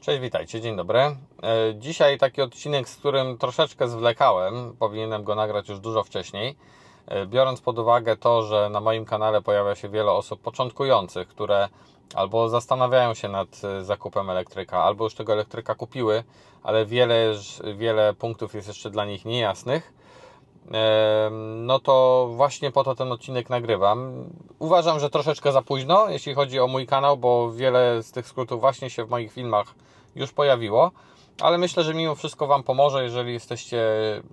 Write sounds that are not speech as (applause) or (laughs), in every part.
Cześć, witajcie, dzień dobry. E, dzisiaj taki odcinek, z którym troszeczkę zwlekałem, powinienem go nagrać już dużo wcześniej, e, biorąc pod uwagę to, że na moim kanale pojawia się wiele osób początkujących, które albo zastanawiają się nad e, zakupem elektryka, albo już tego elektryka kupiły, ale wiele, wiele punktów jest jeszcze dla nich niejasnych no to właśnie po to ten odcinek nagrywam. Uważam, że troszeczkę za późno, jeśli chodzi o mój kanał, bo wiele z tych skrótów właśnie się w moich filmach już pojawiło, ale myślę, że mimo wszystko Wam pomoże, jeżeli jesteście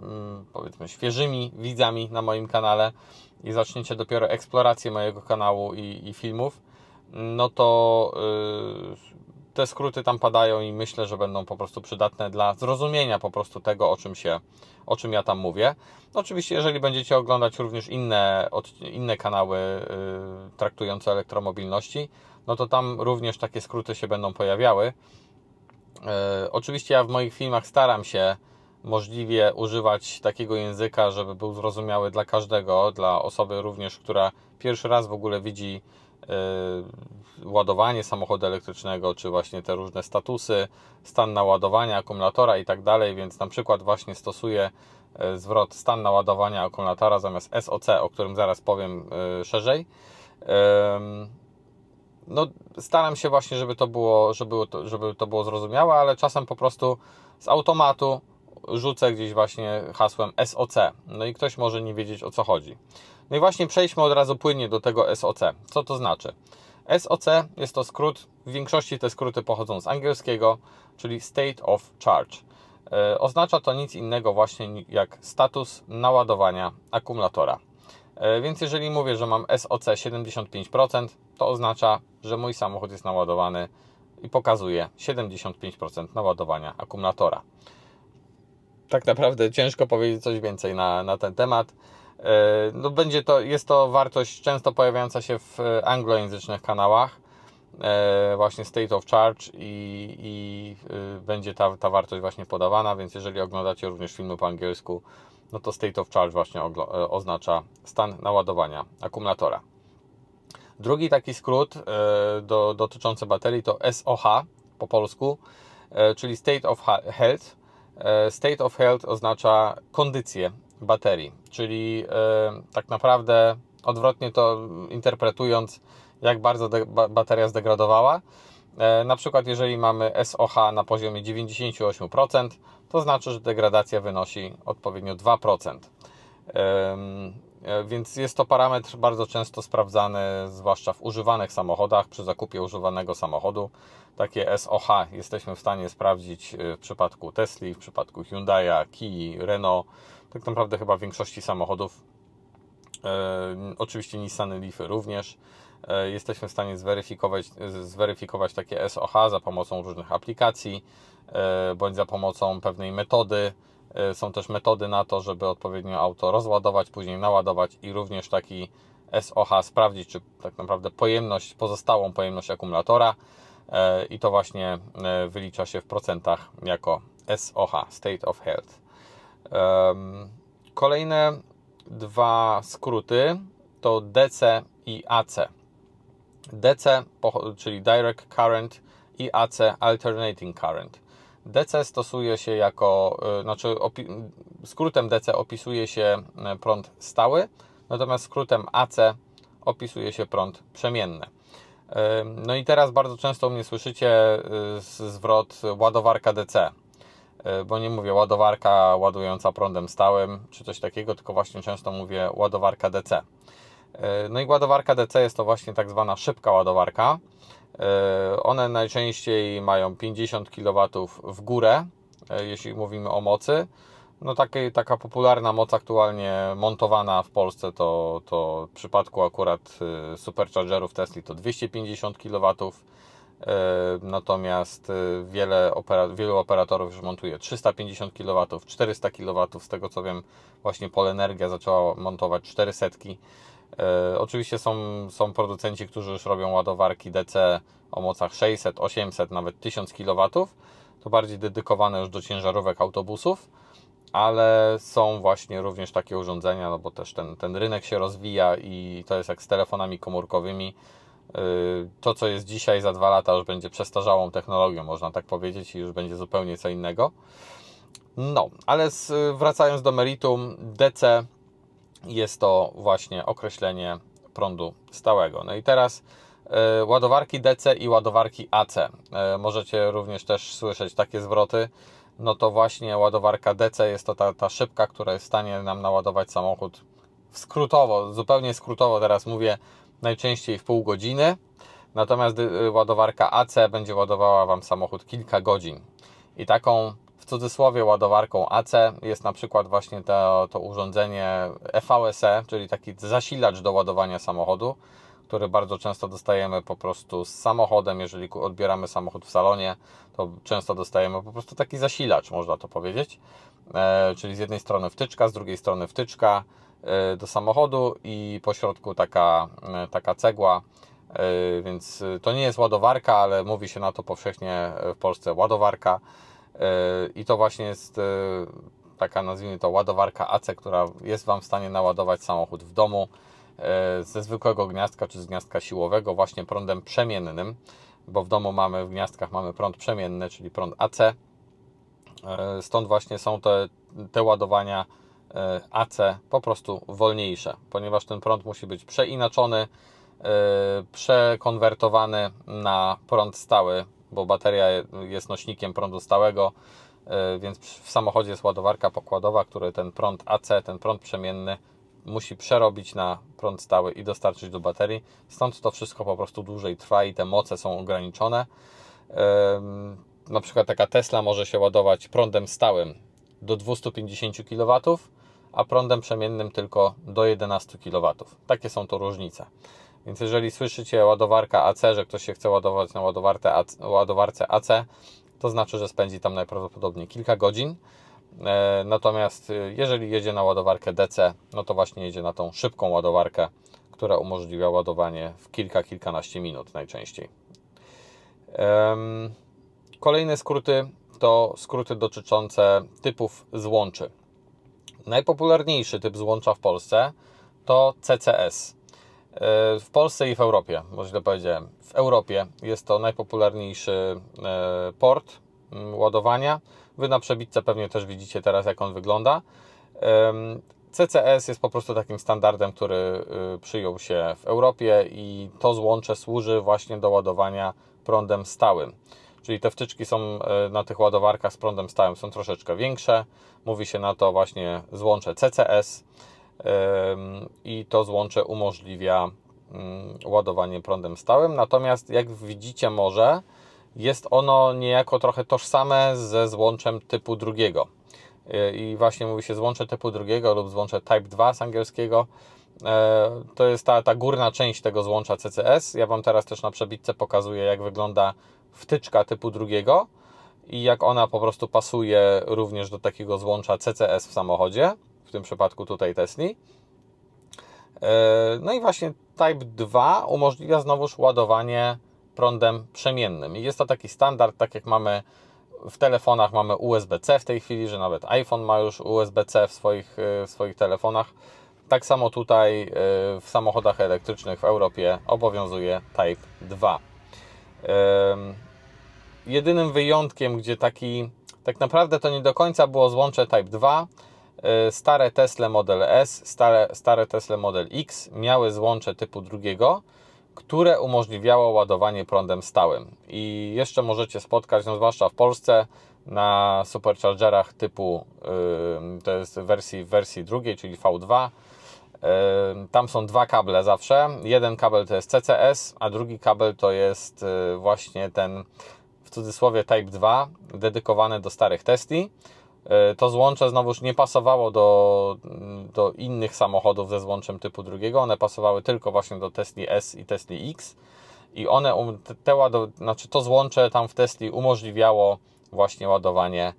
mm, powiedzmy świeżymi widzami na moim kanale i zaczniecie dopiero eksplorację mojego kanału i, i filmów, no to yy, te skróty tam padają i myślę, że będą po prostu przydatne dla zrozumienia po prostu tego, o czym się, o czym ja tam mówię. Oczywiście, jeżeli będziecie oglądać również inne, inne kanały yy, traktujące elektromobilności, no to tam również takie skróty się będą pojawiały. Yy, oczywiście ja w moich filmach staram się możliwie używać takiego języka, żeby był zrozumiały dla każdego, dla osoby również, która pierwszy raz w ogóle widzi Y, ładowanie samochodu elektrycznego, czy właśnie te różne statusy, stan naładowania akumulatora i tak dalej, więc na przykład właśnie stosuję y, zwrot stan naładowania akumulatora zamiast SOC, o którym zaraz powiem y, szerzej. No, staram się właśnie, żeby to było, żeby to, żeby to było zrozumiałe, ale czasem po prostu z automatu rzucę gdzieś właśnie hasłem SOC. No i ktoś może nie wiedzieć o co chodzi. No i właśnie przejdźmy od razu płynnie do tego SOC. Co to znaczy? SOC jest to skrót, w większości te skróty pochodzą z angielskiego, czyli State of Charge. E, oznacza to nic innego właśnie jak status naładowania akumulatora. E, więc jeżeli mówię, że mam SOC 75%, to oznacza, że mój samochód jest naładowany i pokazuje 75% naładowania akumulatora. Tak naprawdę ciężko powiedzieć coś więcej na, na ten temat. E, no będzie to, jest to wartość często pojawiająca się w anglojęzycznych kanałach, e, właśnie State of Charge i, i e, będzie ta, ta wartość właśnie podawana, więc jeżeli oglądacie również filmy po angielsku, no to State of Charge właśnie oznacza stan naładowania akumulatora. Drugi taki skrót do, dotyczący baterii to SOH po polsku, czyli State of Health. State of Health oznacza kondycję baterii, czyli e, tak naprawdę odwrotnie to interpretując, jak bardzo bateria zdegradowała. E, na przykład, jeżeli mamy SOH na poziomie 98%, to znaczy, że degradacja wynosi odpowiednio 2%. E, więc jest to parametr bardzo często sprawdzany, zwłaszcza w używanych samochodach, przy zakupie używanego samochodu. Takie SOH jesteśmy w stanie sprawdzić w przypadku Tesla, w przypadku Hyundai'a, Kia, Renault, tak naprawdę chyba w większości samochodów, e, oczywiście Nissan Leafy również, e, jesteśmy w stanie zweryfikować, zweryfikować takie SOH za pomocą różnych aplikacji, e, bądź za pomocą pewnej metody. Są też metody na to, żeby odpowiednio auto rozładować, później naładować i również taki SOH sprawdzić, czy tak naprawdę pojemność, pozostałą pojemność akumulatora i to właśnie wylicza się w procentach jako SOH, State of Health. Kolejne dwa skróty to DC i AC. DC, czyli Direct Current i AC Alternating Current. DC stosuje się jako, y, znaczy skrótem DC opisuje się y, prąd stały, natomiast skrótem AC opisuje się prąd przemienny. No i teraz bardzo często mnie słyszycie y, zwrot ładowarka DC. E, bo nie mówię ładowarka ładująca prądem stałym czy coś takiego, tylko właśnie często mówię ładowarka DC. E, no i ładowarka DC jest to właśnie tak zwana szybka ładowarka. E, one najczęściej mają 50 kW w górę, jeśli mówimy o mocy. No takie, taka popularna moc aktualnie montowana w Polsce to, to w przypadku akurat superchargerów Tesla to 250 kW natomiast e, wiele opera wielu operatorów już montuje. 350 kW, 400 kW, z tego co wiem właśnie Polenergia zaczęła montować 400. E, oczywiście są, są producenci, którzy już robią ładowarki DC o mocach 600, 800, nawet 1000 kW, to bardziej dedykowane już do ciężarówek autobusów, ale są właśnie również takie urządzenia, no bo też ten, ten rynek się rozwija i to jest jak z telefonami komórkowymi, to, co jest dzisiaj, za dwa lata już będzie przestarzałą technologią, można tak powiedzieć, i już będzie zupełnie co innego. No, ale wracając do meritum, DC jest to właśnie określenie prądu stałego. No i teraz e, ładowarki DC i ładowarki AC. E, możecie również też słyszeć takie zwroty. No to właśnie ładowarka DC jest to ta, ta szybka, która jest w stanie nam naładować samochód skrótowo, zupełnie skrótowo teraz mówię, najczęściej w pół godziny. Natomiast y, ładowarka AC będzie ładowała Wam samochód kilka godzin. I taką w cudzysłowie ładowarką AC jest na przykład właśnie to, to urządzenie EVSE, czyli taki zasilacz do ładowania samochodu, który bardzo często dostajemy po prostu z samochodem. Jeżeli odbieramy samochód w salonie, to często dostajemy po prostu taki zasilacz, można to powiedzieć. E, czyli z jednej strony wtyczka, z drugiej strony wtyczka e, do samochodu i po środku taka, e, taka cegła. E, więc to nie jest ładowarka, ale mówi się na to powszechnie w Polsce ładowarka. I to właśnie jest e, taka, nazwijmy to, ładowarka AC, która jest Wam w stanie naładować samochód w domu e, ze zwykłego gniazdka czy z gniazdka siłowego, właśnie prądem przemiennym, bo w domu mamy, w gniazdkach mamy prąd przemienny, czyli prąd AC. E, stąd właśnie są te, te ładowania AC po prostu wolniejsze, ponieważ ten prąd musi być przeinaczony, przekonwertowany na prąd stały bo bateria jest nośnikiem prądu stałego, e, więc w samochodzie jest ładowarka pokładowa, który ten prąd AC, ten prąd przemienny musi przerobić na prąd stały i dostarczyć do baterii. Stąd to wszystko po prostu dłużej trwa i te moce są ograniczone. Na przykład taka Tesla może się ładować prądem stałym do 250 kW, a prądem przemiennym tylko do 11 kW. Takie są to różnice. Więc jeżeli słyszycie ładowarka AC, że ktoś się chce ładować na ładowarce AC, to znaczy, że spędzi tam najprawdopodobniej kilka godzin. E, natomiast e, jeżeli jedzie na ładowarkę DC, no to właśnie jedzie na tą szybką ładowarkę, która umożliwia ładowanie w kilka, kilkanaście minut najczęściej. Kolejne skróty to skróty dotyczące typów złączy. Najpopularniejszy typ złącza w Polsce to CCS. E, w Polsce i w Europie, może źle powiedziałem. W Europie jest to najpopularniejszy e, port mm, ładowania. Wy na przebitce pewnie też widzicie teraz, jak on wygląda. CCS jest po prostu takim standardem, który y, przyjął się w Europie i to złącze służy właśnie do ładowania prądem stałym. Czyli te wtyczki są e, na tych ładowarkach z prądem stałym są troszeczkę większe. Mówi się na to właśnie złącze CCS i to złącze umożliwia mm, ładowanie prądem stałym. Natomiast jak widzicie może jest ono niejako trochę tożsame ze złączem typu drugiego. E, I właśnie mówi się złącze typu drugiego lub złącze Type 2 z angielskiego. E, to jest ta, ta górna część tego złącza CCS. Ja Wam teraz też na przebitce pokazuję, jak wygląda wtyczka typu drugiego i jak ona po prostu pasuje również do takiego złącza CCS w samochodzie w tym przypadku tutaj Tesli. E, no i właśnie Type 2 umożliwia znowuż ładowanie prądem przemiennym. I jest to taki standard, tak jak mamy w telefonach, mamy USB-C w tej chwili, że nawet iPhone ma już USB-C w swoich, e, w swoich telefonach. Tak samo tutaj e, w samochodach elektrycznych w Europie obowiązuje Type 2. Jedynym wyjątkiem, gdzie taki tak naprawdę to nie do końca było złącze Type 2, E, stare Tesla Model S, stare, stare Tesla Model X miały złącze typu drugiego, które umożliwiało ładowanie prądem stałym. I jeszcze możecie spotkać, no zwłaszcza w Polsce, na superchargerach typu, to jest wersji, wersji drugiej, czyli V2. Tam są dwa kable zawsze. Jeden kabel to jest CCS, a drugi kabel to jest yy, właśnie ten w cudzysłowie Type 2, dedykowany do starych Tesli. E, to złącze znowuż nie pasowało do, do innych samochodów ze złączem typu drugiego. One pasowały tylko właśnie do Tesla S i Tesla X. I one, um, te, te znaczy to złącze tam w Tesli umożliwiało właśnie ładowanie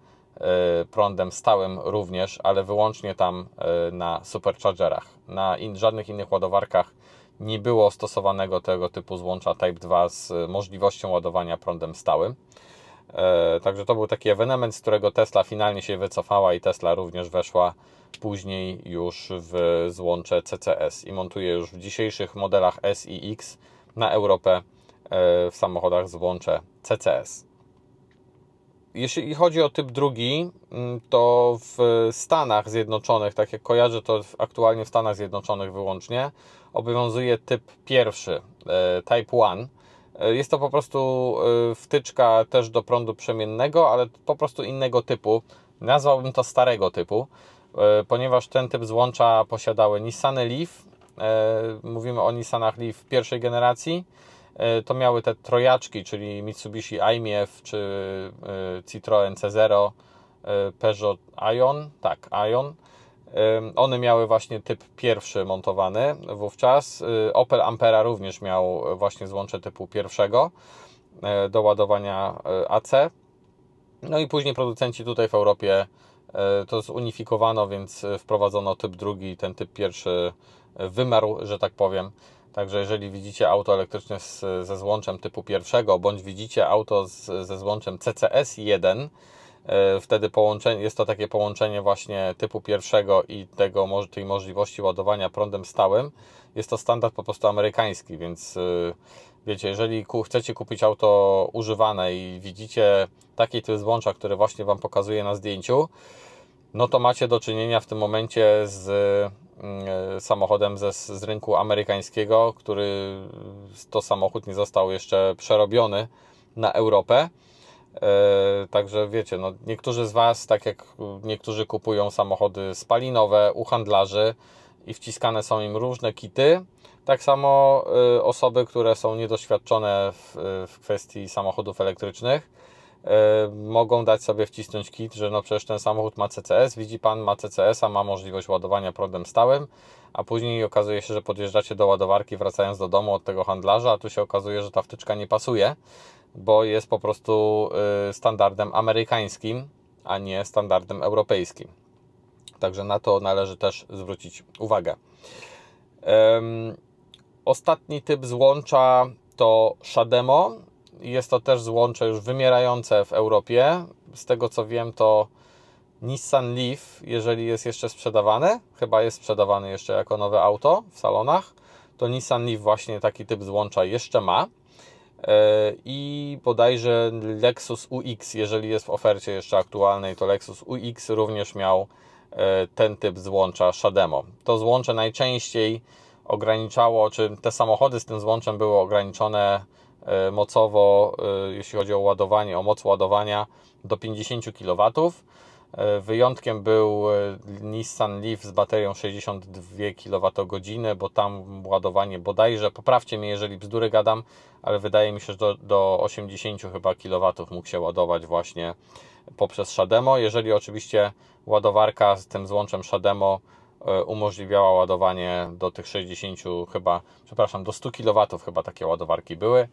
prądem stałym również, ale wyłącznie tam e, na superchargerach. Na in, żadnych innych ładowarkach nie było stosowanego tego typu złącza Type 2 z możliwością ładowania prądem stałym. E, także to był taki ewenement, z którego Tesla finalnie się wycofała i Tesla również weszła później już w złącze CCS i montuje już w dzisiejszych modelach S i X na Europę w samochodach z włącze CCS. Jeśli chodzi o typ drugi, mm, to w Stanach Zjednoczonych, tak jak kojarzę, to aktualnie w Stanach Zjednoczonych wyłącznie, obowiązuje typ pierwszy, Type 1. Jest to po prostu wtyczka też do prądu przemiennego, ale po prostu innego typu. Nazwałbym to starego typu, ponieważ ten typ złącza posiadały Nissany Leaf. Mówimy o Nissanach Leaf pierwszej generacji E, to miały te trojaczki, czyli Mitsubishi IMF czy e, Citroen C0, e, Peugeot Ion, tak, Ion. One miały właśnie typ pierwszy montowany wówczas. Opel Ampera również miał właśnie złącze typu pierwszego do ładowania AC. No i później producenci tutaj w Europie to zunifikowano, więc wprowadzono typ drugi, ten typ pierwszy wymarł, że tak powiem. Także jeżeli widzicie auto elektryczne z, ze złączem typu pierwszego, bądź widzicie auto z, ze złączem CCS1, e, wtedy połączenie, jest to takie połączenie właśnie typu pierwszego i tego, tej możliwości ładowania prądem stałym. Jest to standard po prostu amerykański, więc e, wiecie, jeżeli chcecie kupić auto używane i widzicie taki typ złącza, który właśnie Wam pokazuję na zdjęciu, no to macie do czynienia w tym momencie z E, samochodem ze, z rynku amerykańskiego, który to samochód nie został jeszcze przerobiony na Europę. E, także wiecie, no niektórzy z Was, tak jak niektórzy kupują samochody spalinowe u handlarzy i wciskane są im różne kity, tak samo e, osoby, które są niedoświadczone w, w kwestii samochodów elektrycznych, E, mogą dać sobie wcisnąć kit, że no przecież ten samochód ma CCS, widzi Pan, ma CCS, a ma możliwość ładowania prądem stałym, a później okazuje się, że podjeżdżacie do ładowarki wracając do domu od tego handlarza, a tu się okazuje, że ta wtyczka nie pasuje, bo jest po prostu y, standardem amerykańskim, a nie standardem europejskim. Także na to należy też zwrócić uwagę. Ostatni typ złącza to Shademo. Jest to też złącze już wymierające w Europie. Z tego co wiem, to Nissan Leaf, jeżeli jest jeszcze sprzedawany, chyba jest sprzedawany jeszcze jako nowe auto w salonach, to Nissan Leaf właśnie taki typ złącza jeszcze ma. E, I bodajże Lexus UX, jeżeli jest w ofercie jeszcze aktualnej, to Lexus UX również miał e, ten typ złącza Shademo. To złącze najczęściej ograniczało, czy te samochody z tym złączem były ograniczone mocowo, e, jeśli chodzi o ładowanie, o moc ładowania do 50 kW. E, wyjątkiem był Nissan Leaf z baterią 62 kWh, bo tam ładowanie bodajże, poprawcie mnie jeżeli bzdury gadam, ale wydaje mi się, że do, do 80 chyba kW mógł się ładować właśnie poprzez Shademo. Jeżeli oczywiście ładowarka z tym złączem Shademo umożliwiała ładowanie do tych 60 chyba, przepraszam, do 100 kW chyba takie ładowarki były.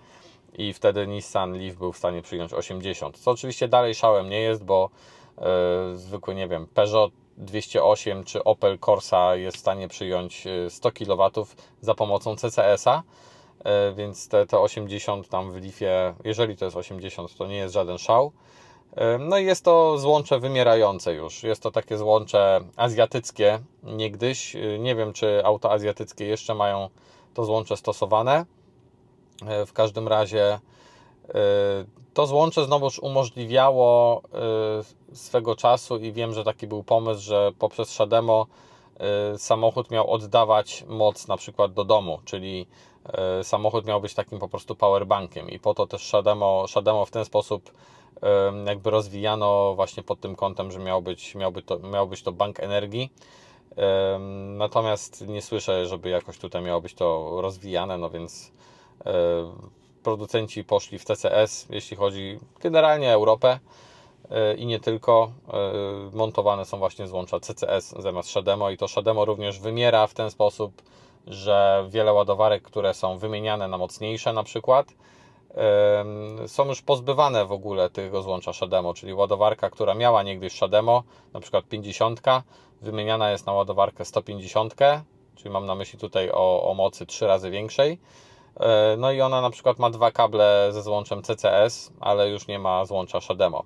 I wtedy Nissan Leaf był w stanie przyjąć 80, co oczywiście dalej szałem nie jest, bo yy, zwykły, nie wiem, Peugeot 208 czy Opel Corsa jest w stanie przyjąć 100 kW za pomocą CCS-a, więc te, te 80 tam w Leafie, jeżeli to jest 80, to nie jest żaden szał. No i jest to złącze wymierające już. Jest to takie złącze azjatyckie niegdyś. Nie wiem, czy auta azjatyckie jeszcze mają to złącze stosowane. E, w każdym razie e, to złącze znowuż umożliwiało e, swego czasu i wiem, że taki był pomysł, że poprzez Shademo samochód miał oddawać moc na przykład do domu, czyli samochód miał być takim po prostu powerbankiem i po to też Shademo, Shademo w ten sposób jakby rozwijano właśnie pod tym kątem, że miał być, miał być, to, miał być to bank energii. Natomiast nie słyszę, żeby jakoś tutaj miało być to rozwijane, no więc producenci poszli w TCS, jeśli chodzi generalnie o Europę i nie tylko. E, montowane są właśnie złącza CCS zamiast Shademo i to Shademo również wymiera w ten sposób, że wiele ładowarek, które są wymieniane na mocniejsze na przykład, są już pozbywane w ogóle tego złącza Shademo, czyli ładowarka, która miała niegdyś Shademo, na przykład 50, wymieniana jest na ładowarkę 150, czyli mam na myśli tutaj o, o mocy 3 razy większej E, no i ona na przykład ma dwa kable ze złączem CCS, ale już nie ma złącza Shademo.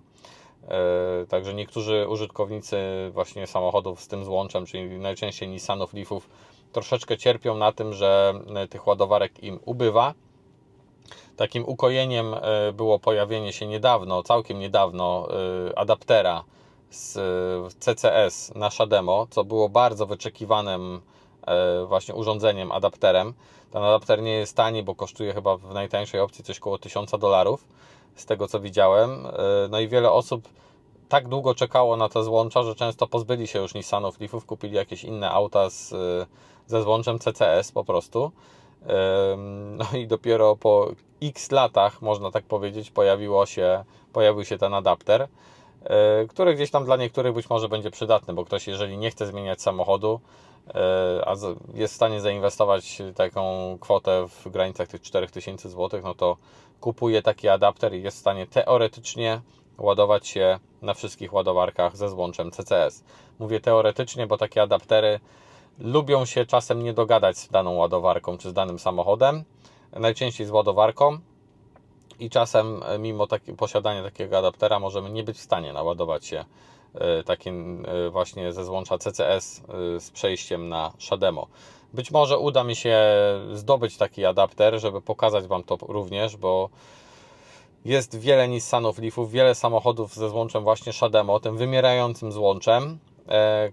E, także niektórzy użytkownicy właśnie samochodów z tym złączem, czyli najczęściej Nissanów, Leafów, troszeczkę cierpią na tym, że e, tych ładowarek im ubywa Takim ukojeniem było pojawienie się niedawno, całkiem niedawno, adaptera z CCS na Shademo, co było bardzo wyczekiwanym właśnie urządzeniem, adapterem. Ten adapter nie jest tani, bo kosztuje chyba w najtańszej opcji coś około 1000 dolarów, z tego co widziałem. No i wiele osób tak długo czekało na te złącza, że często pozbyli się już Nissanów Leafów, kupili jakieś inne auta z, ze złączem CCS po prostu. No i dopiero po x latach, można tak powiedzieć, pojawiło się, pojawił się ten adapter, e, który gdzieś tam dla niektórych być może będzie przydatny, bo ktoś, jeżeli nie chce zmieniać samochodu, e, a jest w stanie zainwestować taką kwotę w granicach tych 4000 zł, no to kupuje taki adapter i jest w stanie teoretycznie ładować się na wszystkich ładowarkach ze złączem CCS. Mówię teoretycznie, bo takie adaptery lubią się czasem nie dogadać z daną ładowarką czy z danym samochodem, najczęściej z ładowarką i czasem e, mimo taki, posiadania takiego adaptera możemy nie być w stanie naładować się e, takim e, właśnie ze złącza CCS z przejściem na Shademo. Być może uda mi się zdobyć taki adapter, żeby pokazać Wam to również, bo jest wiele Nissanów Leafów, wiele samochodów ze złączem właśnie Shademo, tym wymierającym złączem,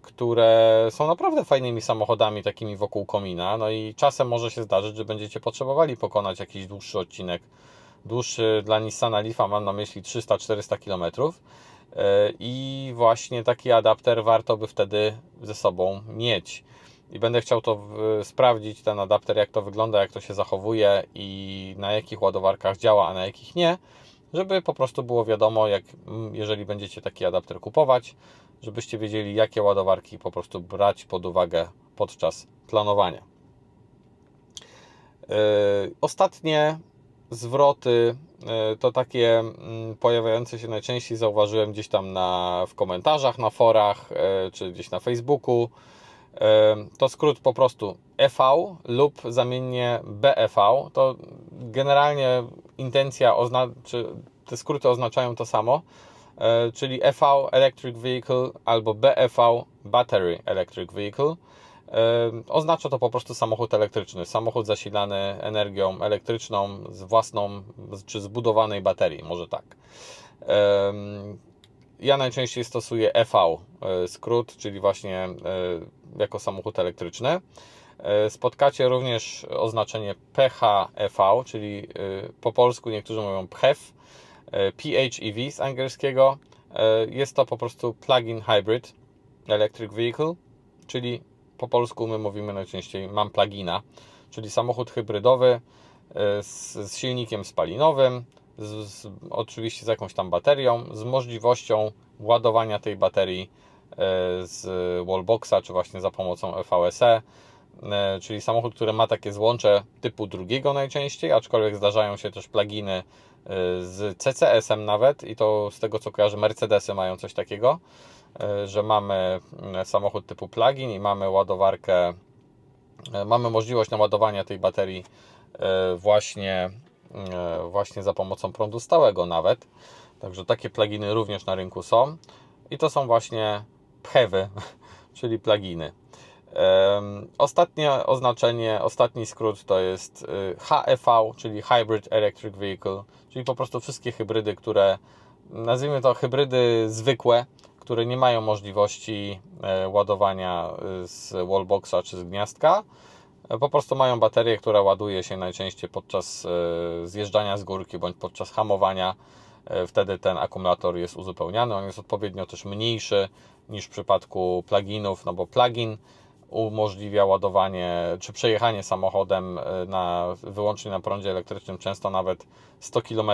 które są naprawdę fajnymi samochodami, takimi wokół komina. No i czasem może się zdarzyć, że będziecie potrzebowali pokonać jakiś dłuższy odcinek. Dłuższy dla Nissana Leafa mam na myśli 300-400 km. E, I właśnie taki adapter warto by wtedy ze sobą mieć i będę chciał to sprawdzić, ten adapter, jak to wygląda, jak to się zachowuje i na jakich ładowarkach działa, a na jakich nie, żeby po prostu było wiadomo, jak, jeżeli będziecie taki adapter kupować, żebyście wiedzieli, jakie ładowarki po prostu brać pod uwagę podczas planowania. Yy, ostatnie zwroty yy, to takie yy, pojawiające się najczęściej zauważyłem gdzieś tam na, w komentarzach na forach yy, czy gdzieś na Facebooku to skrót po prostu EV lub zamiennie BEV. To generalnie intencja oznacza, te skróty oznaczają to samo, e, czyli EV Electric Vehicle albo BEV Battery Electric Vehicle. Oznacza to po prostu samochód elektryczny, samochód zasilany energią elektryczną z własną czy zbudowanej baterii, może tak. Ja najczęściej stosuję EV e, skrót, czyli właśnie e, jako samochód elektryczny. E, spotkacie również oznaczenie PHEV, czyli po polsku niektórzy mówią PHEV, PHEV z angielskiego. Jest to po prostu plug-in hybrid electric vehicle, czyli po polsku my mówimy najczęściej mam plugina, czyli samochód hybrydowy z, z silnikiem spalinowym, z, z, oczywiście z jakąś tam baterią, z możliwością ładowania tej baterii e, z wallboxa, czy właśnie za pomocą EVSE, e, czyli samochód, który ma takie złącze typu drugiego najczęściej, aczkolwiek zdarzają się też pluginy e, z CCS-em nawet i to z tego co kojarzę Mercedesy mają coś takiego, że mamy samochód typu plugin i mamy ładowarkę, mamy możliwość naładowania tej baterii właśnie E, właśnie za pomocą prądu stałego nawet. Także takie pluginy również na rynku są. I to są właśnie PHEVy, (laughs) czyli pluginy. Ostatnie oznaczenie, ostatni skrót to jest y, HEV, czyli Hybrid Electric Vehicle, czyli po prostu wszystkie hybrydy, które nazwijmy to hybrydy zwykłe, które nie mają możliwości e, ładowania y, z wallboxa czy z gniazdka, po prostu mają baterię, która ładuje się najczęściej podczas e, zjeżdżania z górki bądź podczas hamowania. E, wtedy ten akumulator jest uzupełniany. On jest odpowiednio też mniejszy niż w przypadku pluginów, no bo plugin umożliwia ładowanie czy przejechanie samochodem e, na, wyłącznie na prądzie elektrycznym, często nawet 100 km.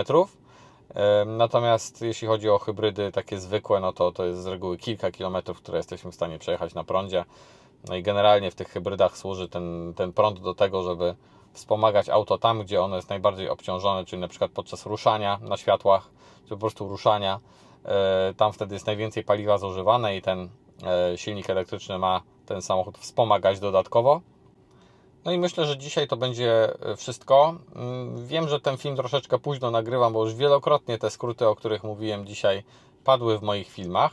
Natomiast jeśli chodzi o hybrydy takie zwykłe, no to to jest z reguły kilka kilometrów, które jesteśmy w stanie przejechać na prądzie. No i generalnie w tych hybrydach służy ten, ten prąd do tego, żeby wspomagać auto tam, gdzie ono jest najbardziej obciążone, czyli na przykład podczas ruszania na światłach, czy po prostu ruszania. E, tam wtedy jest najwięcej paliwa zużywane i ten e, silnik elektryczny ma ten samochód wspomagać dodatkowo. No i myślę, że dzisiaj to będzie e, wszystko. Mm, wiem, że ten film troszeczkę późno nagrywam, bo już wielokrotnie te skróty, o których mówiłem dzisiaj, padły w moich filmach.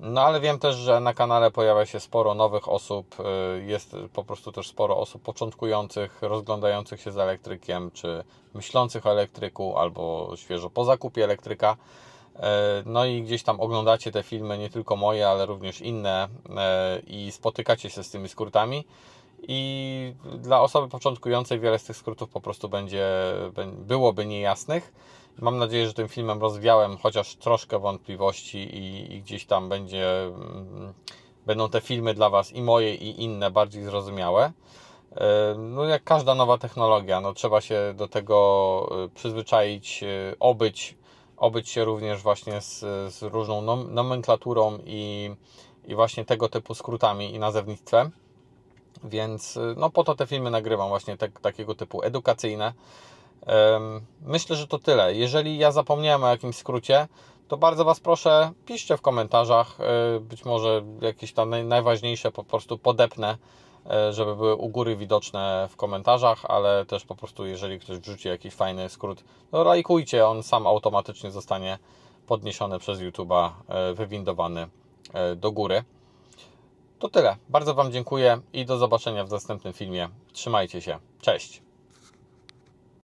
No ale wiem też, że na kanale pojawia się sporo nowych osób, y, jest po prostu też sporo osób początkujących, rozglądających się za elektrykiem, czy myślących o elektryku, albo świeżo po zakupie elektryka. Y, no i gdzieś tam oglądacie te filmy, nie tylko moje, ale również inne i spotykacie się z tymi skrótami. I dla osoby początkującej wiele z tych skrótów po prostu będzie, byłoby niejasnych. Mam nadzieję, że tym filmem rozwiałem chociaż troszkę wątpliwości i, i gdzieś tam będzie, mm, będą te filmy dla Was i moje i inne bardziej zrozumiałe. E, no jak każda nowa technologia, no trzeba się do tego e, przyzwyczaić, e, obyć, obyć się również właśnie z, z różną nomenklaturą i, i właśnie tego typu skrótami i nazewnictwem. Więc no po to te filmy nagrywam właśnie te, takiego typu edukacyjne. Myślę, że to tyle. Jeżeli ja zapomniałem o jakimś skrócie, to bardzo Was proszę, piszcie w komentarzach. E, być może jakieś tam najważniejsze po prostu podepnę, e, żeby były u góry widoczne w komentarzach, ale też po prostu, jeżeli ktoś wrzuci jakiś fajny skrót, to lajkujcie, on sam automatycznie zostanie podniesiony przez YouTube'a, wywindowany do góry. To tyle. Bardzo Wam dziękuję i do zobaczenia w następnym filmie. Trzymajcie się. Cześć.